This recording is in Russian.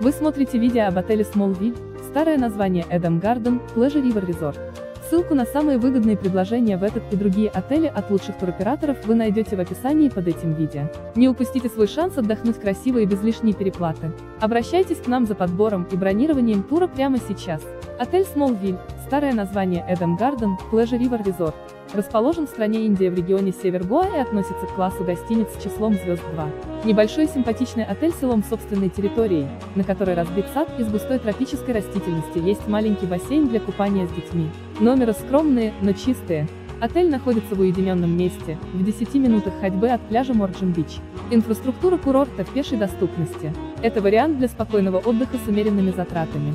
Вы смотрите видео об отеле Smallville, старое название Adam Garden, Pleasure River Resort. Ссылку на самые выгодные предложения в этот и другие отели от лучших туроператоров вы найдете в описании под этим видео. Не упустите свой шанс отдохнуть красиво и без лишней переплаты. Обращайтесь к нам за подбором и бронированием тура прямо сейчас. Отель Smallville, старое название Adam Garden, Pleasure River Resort, расположен в стране Индия в регионе Север Гоа и относится к классу гостиниц с числом звезд 2. Небольшой симпатичный отель с селом собственной территорией, на которой разбит сад из густой тропической растительности, есть маленький бассейн для купания с детьми. Номеры скромные, но чистые. Отель находится в уединенном месте, в 10 минутах ходьбы от пляжа Морджим-Бич. Инфраструктура курорта в пешей доступности. Это вариант для спокойного отдыха с умеренными затратами.